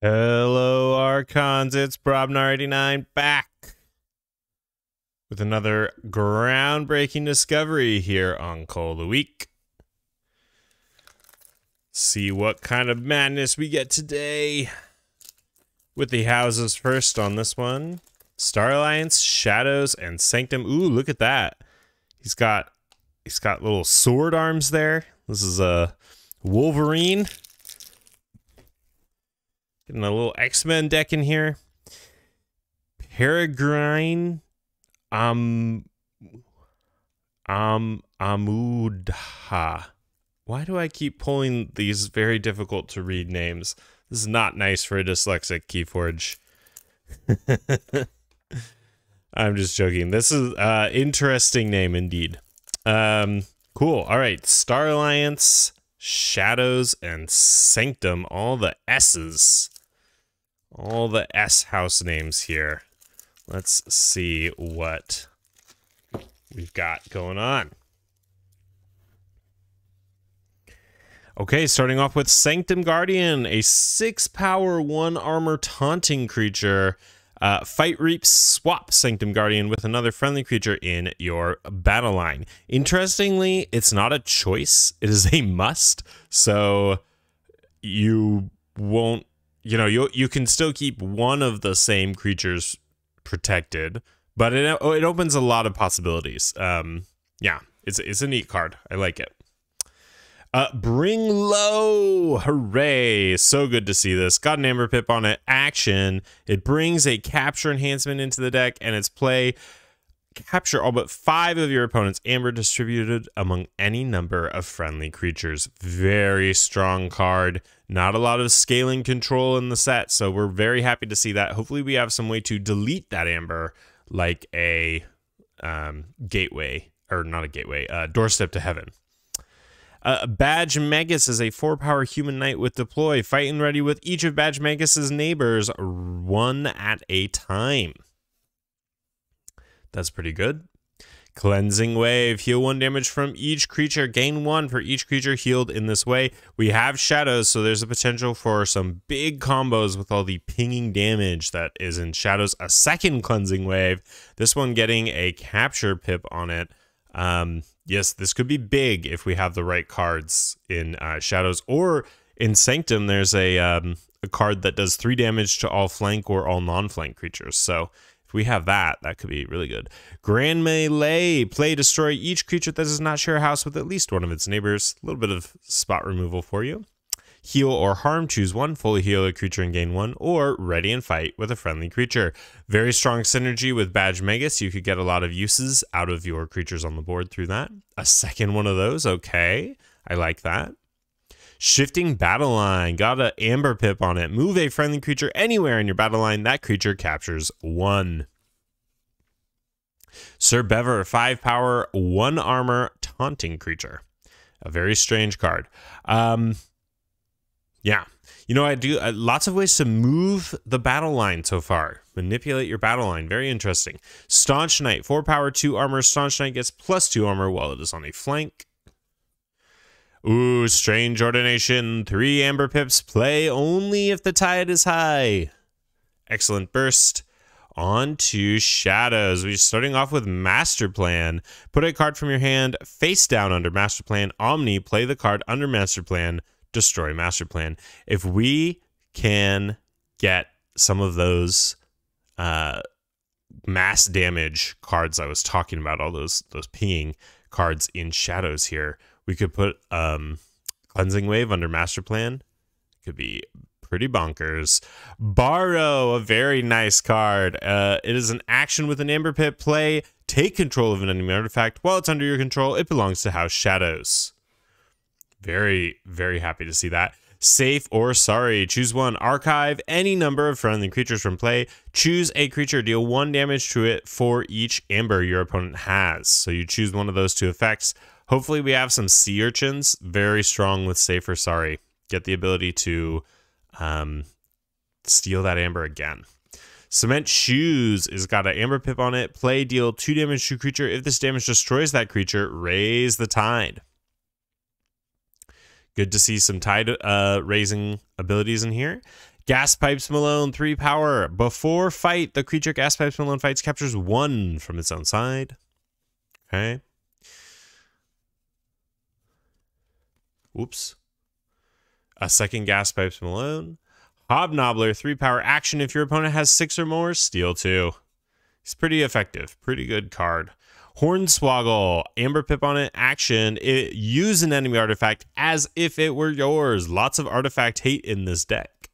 Hello, Archons. It's Brobnar89 back with another groundbreaking discovery here on Call of the Week. See what kind of madness we get today with the houses first on this one. Star Alliance, Shadows, and Sanctum. Ooh, look at that. He's got he's got little sword arms there. This is a Wolverine. Getting a little X-Men deck in here. Peregrine um um Amudha. Why do I keep pulling these very difficult to read names? This is not nice for a dyslexic Keyforge. I'm just joking. This is uh interesting name indeed. Um cool. All right. Star Alliance, Shadows, and Sanctum. All the S's all the S house names here. Let's see what we've got going on. Okay, starting off with Sanctum Guardian, a six power, one armor taunting creature. Uh, fight Reaps, swap Sanctum Guardian with another friendly creature in your battle line. Interestingly, it's not a choice, it is a must. So you won't you know you you can still keep one of the same creatures protected, but it it opens a lot of possibilities. Um, yeah, it's it's a neat card. I like it. Uh, bring low, hooray! So good to see this. Got an Amber Pip on it. Action. It brings a capture enhancement into the deck, and its play capture all but five of your opponent's amber distributed among any number of friendly creatures. Very strong card. Not a lot of scaling control in the set, so we're very happy to see that. Hopefully, we have some way to delete that amber like a um, gateway, or not a gateway, uh, doorstep to heaven. Uh, Badgemagus is a four power human knight with deploy, fighting ready with each of Badgemagus's neighbors, one at a time. That's pretty good. Cleansing Wave. Heal one damage from each creature. Gain one for each creature healed in this way. We have shadows, so there's a potential for some big combos with all the pinging damage that is in shadows. A second Cleansing Wave. This one getting a capture pip on it. Um, yes, this could be big if we have the right cards in uh, shadows or in Sanctum. There's a um, a card that does three damage to all flank or all non-flank creatures. So if we have that, that could be really good. Grand Melee. Play destroy each creature that does not share a house with at least one of its neighbors. A little bit of spot removal for you. Heal or harm. Choose one. Fully heal a creature and gain one. Or ready and fight with a friendly creature. Very strong synergy with Badgemagus. You could get a lot of uses out of your creatures on the board through that. A second one of those. Okay. I like that. Shifting battle line. Got an amber pip on it. Move a friendly creature anywhere in your battle line. That creature captures one. Sir Bevor, five power, one armor, taunting creature. A very strange card. Um, yeah. You know, I do uh, lots of ways to move the battle line so far. Manipulate your battle line. Very interesting. Staunch Knight, four power, two armor. Staunch Knight gets plus two armor while it is on a flank. Ooh, strange ordination. Three amber pips. Play only if the tide is high. Excellent burst. On to shadows. We're starting off with Master Plan. Put a card from your hand face down under Master Plan. Omni, play the card under Master Plan. Destroy Master Plan. If we can get some of those uh, mass damage cards I was talking about, all those those pinging cards in shadows here, we could put um, Cleansing Wave under Master Plan. Could be pretty bonkers. Borrow, a very nice card. Uh, it is an action with an Amber Pip play. Take control of an enemy artifact. While it's under your control, it belongs to House Shadows. Very, very happy to see that. Safe or sorry. Choose one. Archive any number of friendly creatures from play. Choose a creature. Deal one damage to it for each amber your opponent has. So you choose one of those two effects. Hopefully, we have some sea urchins. Very strong with safe or sorry. Get the ability to um, steal that amber again. Cement Shoes is got an amber pip on it. Play, deal two damage to creature. If this damage destroys that creature, raise the tide. Good to see some tide uh, raising abilities in here. Gas Pipes Malone, three power. Before fight, the creature Gas Pipes Malone fights captures one from its own side. Okay. Whoops. A second Gas Pipes Malone. Hobnobbler, three power action. If your opponent has six or more, steal two. He's pretty effective. Pretty good card. Hornswoggle, Amber Pip on it, action. It, use an enemy artifact as if it were yours. Lots of artifact hate in this deck.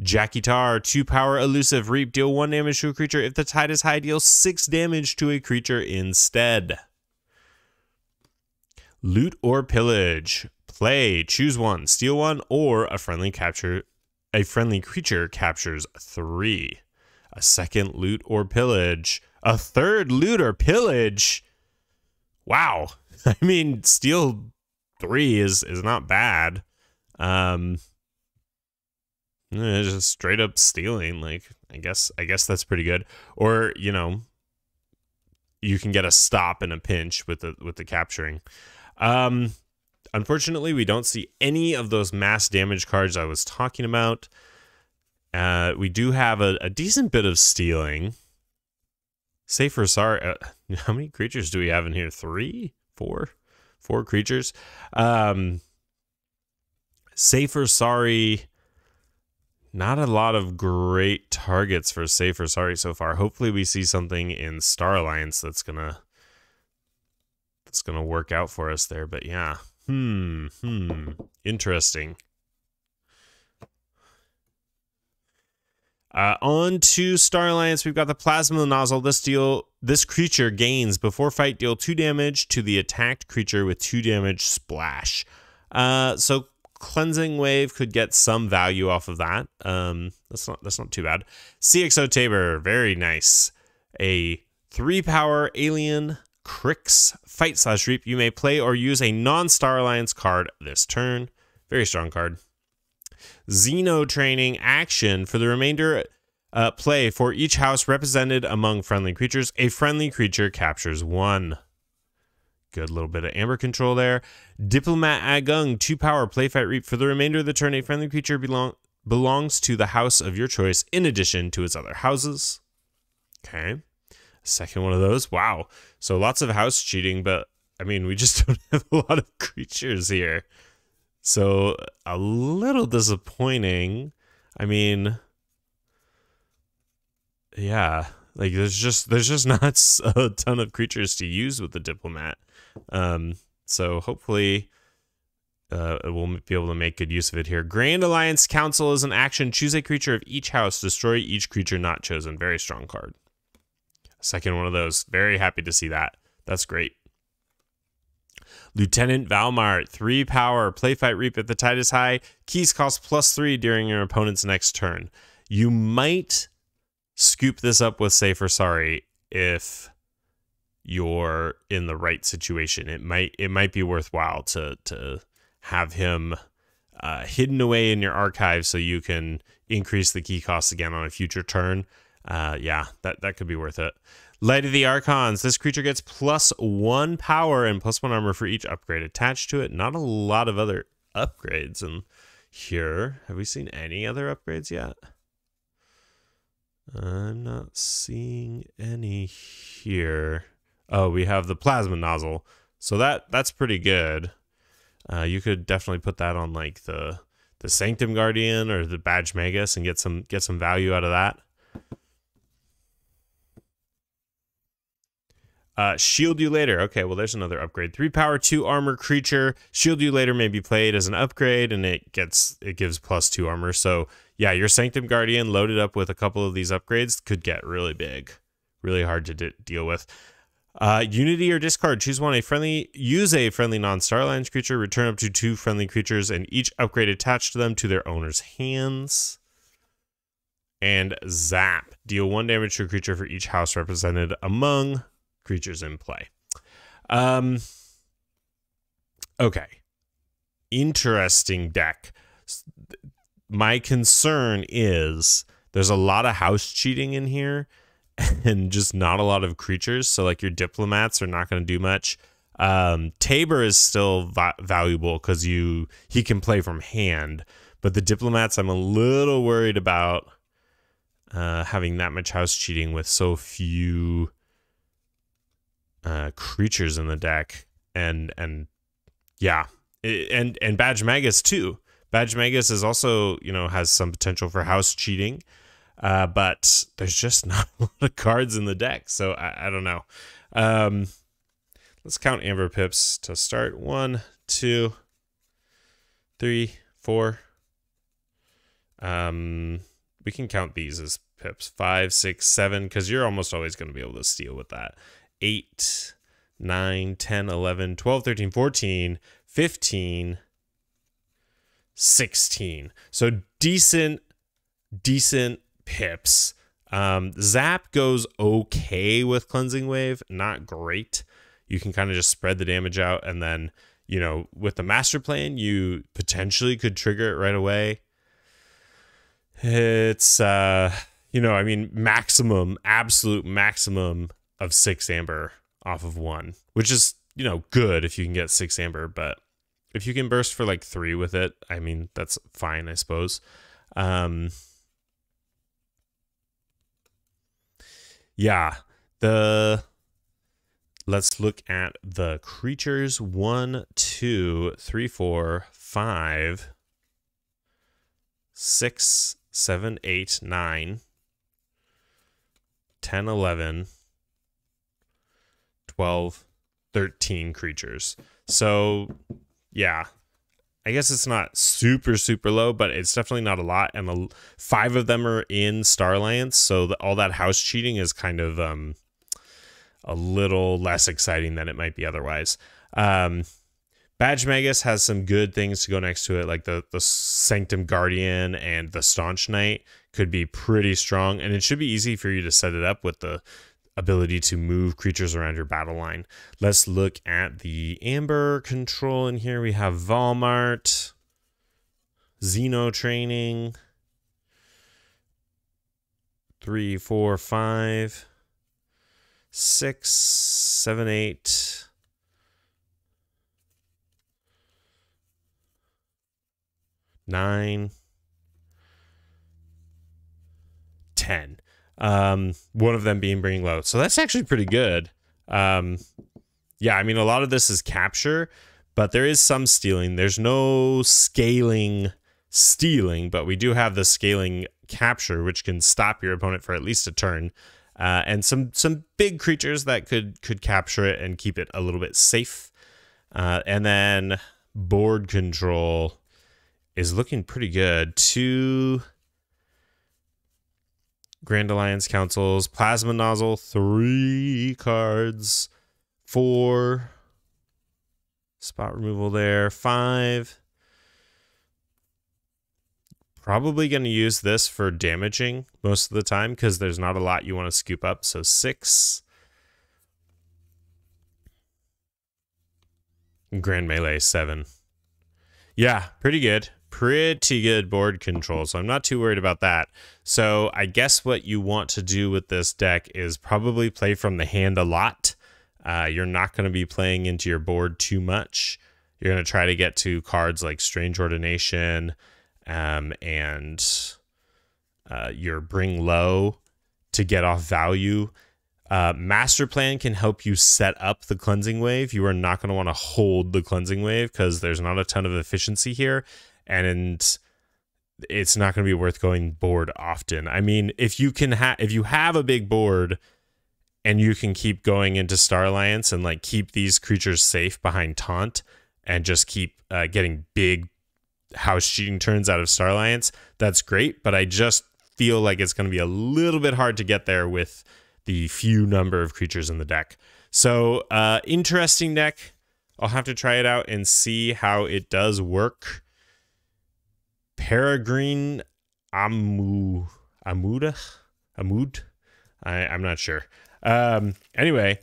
Jackie Tar, 2 power elusive, reap, deal 1 damage to a creature. If the tide is high, deal 6 damage to a creature instead. Loot or pillage. Play, choose one, steal one, or a friendly capture a friendly creature captures 3. A second loot or pillage. A third loot or pillage. Wow. I mean, steal 3 is is not bad. Um just straight up stealing like i guess i guess that's pretty good or you know you can get a stop in a pinch with the with the capturing um unfortunately we don't see any of those mass damage cards i was talking about uh we do have a, a decent bit of stealing safe or sorry uh, how many creatures do we have in here three four four creatures um safe or sorry not a lot of great targets for safe or Sorry so far. Hopefully we see something in Star Alliance that's gonna that's gonna work out for us there. But yeah. Hmm. Hmm. Interesting. Uh, on to Star Alliance, we've got the Plasma Nozzle. This deal, this creature gains before fight deal two damage to the attacked creature with two damage splash. Uh, so cleansing wave could get some value off of that. Um, that's not that's not too bad. CXO Taber, very nice. A three power alien Crix fight slash reap. You may play or use a non-Star Alliance card this turn. Very strong card. Xeno training action for the remainder. Uh, play for each house represented among friendly creatures. A friendly creature captures one. Good little bit of amber control there. Diplomat Agung, two power, play fight reap. For the remainder of the turn, a friendly creature belong, belongs to the house of your choice in addition to its other houses. Okay. Second one of those. Wow. So lots of house cheating, but I mean, we just don't have a lot of creatures here. So a little disappointing. I mean, yeah, like there's just there's just not a ton of creatures to use with the diplomat. Um, so hopefully uh, we'll be able to make good use of it here. Grand Alliance Council is an action. Choose a creature of each house. Destroy each creature not chosen. Very strong card. Second one of those. Very happy to see that. That's great. Lieutenant Valmart, three power, play fight reap if the tide is high. Keys cost plus three during your opponent's next turn. You might scoop this up with Safe or Sorry if you're in the right situation. It might it might be worthwhile to to have him uh, hidden away in your archive so you can increase the key cost again on a future turn. Uh, yeah, that that could be worth it. Light of the Archons. This creature gets plus one power and plus one armor for each upgrade attached to it. Not a lot of other upgrades in here. Have we seen any other upgrades yet? I'm not seeing any here. Oh, we have the plasma nozzle. So that that's pretty good. Uh, you could definitely put that on like the the Sanctum Guardian or the Badgemagus and get some get some value out of that. Uh, shield you later. Okay, well, there's another upgrade. Three power, two armor creature. Shield you later may be played as an upgrade, and it gets it gives plus two armor. So yeah, your Sanctum Guardian loaded up with a couple of these upgrades could get really big, really hard to deal with. Uh, Unity or Discord. Choose one. A friendly. Use a friendly non-Star Alliance creature. Return up to two friendly creatures and each upgrade attached to them to their owner's hands. And zap. Deal one damage to a creature for each house represented among creatures in play. Um. Okay. Interesting deck. My concern is there's a lot of house cheating in here and just not a lot of creatures. So like your diplomats are not going to do much. Um, Taber is still va- valuable because you he can play from hand, But the diplomats, I'm a little worried about uh, having that much house cheating with so few uh, creatures in the deck, and and yeah, and and Badgemagus too. Badgemagus is also you know has some potential for house cheating, uh, but there's just not a lot of cards in the deck, so I, I don't know. Um, let's count Amber Pips to start. One, two, three, four. Um, we can count these as pips. Five, six, seven, because you're almost always going to be able to steal with that. 8, 9, 10, 11, 12, 13, 14, 15, 16. So decent, decent pips. Um, Zap goes okay with Cleansing Wave, not great. You can kind of just spread the damage out, and then, you know, with the Master Plan, you potentially could trigger it right away. It's, uh, you know, I mean, maximum, absolute maximum of six amber off of one, which is, you know, good if you can get six amber, but if you can burst for like three with it, I mean, that's fine, I suppose. Um, yeah, the let's look at the creatures one, two, three, four, five, six, seven, eight, nine, ten, eleven. 10, 11, 12, 13 creatures. So, yeah, I guess it's not super, super low, but it's definitely not a lot. And a, five of them are in Star Alliance. So, the, all that house cheating is kind of um, a little less exciting than it might be otherwise. Um, Badgemagus has some good things to go next to it, like the the Sanctum Guardian and the Staunch Knight could be pretty strong, and it should be easy for you to set it up with the ability to move creatures around your battle line. Let's look at the Amber control in here. We have Valmart, Xeno Training, three, four, five, six, seven, eight nine, ten. Um, one of them being bringing low. So that's actually pretty good. Um, yeah, I mean, a lot of this is capture, but there is some stealing. There's no scaling stealing, but we do have the scaling capture, which can stop your opponent for at least a turn. Uh, and some some big creatures that could could capture it and keep it a little bit safe. Uh, and then board control is looking pretty good. Two Grand Alliance Councils, Plasma Nozzle, three cards, four spot removal there, five. Probably going to use this for damaging most of the time because there's not a lot you want to scoop up. So six. Grand Melee, seven. Yeah, pretty good pretty good board control, so I'm not too worried about that. So I guess what you want to do with this deck is probably play from the hand a lot. Uh, you're not going to be playing into your board too much. You're going to try to get to cards like Strange Ordination um, and uh, your Bring Low to get off value. Uh, Master Plan can help you set up the cleansing wave. You are not going to want to hold the cleansing wave because there's not a ton of efficiency here and it's not going to be worth going board often. I mean, if you can have if you have a big board and you can keep going into Star Alliance and like keep these creatures safe behind taunt and just keep uh, getting big house cheating turns out of Star Alliance, that's great. But I just feel like it's going to be a little bit hard to get there with the few number of creatures in the deck. So, uh, interesting deck. I'll have to try it out and see how it does work. Peregrine Amu Amuda Amud. I, I'm not sure. Um, anyway,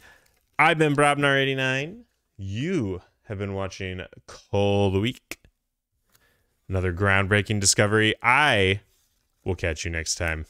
I've been Brobnar89. You have been watching Cold Week. Another groundbreaking discovery. I will catch you next time.